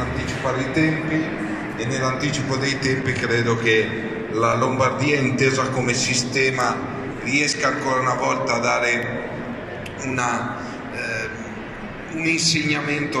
anticipare i tempi e nell'anticipo dei tempi credo che la Lombardia intesa come sistema riesca ancora una volta a dare una, eh, un insegnamento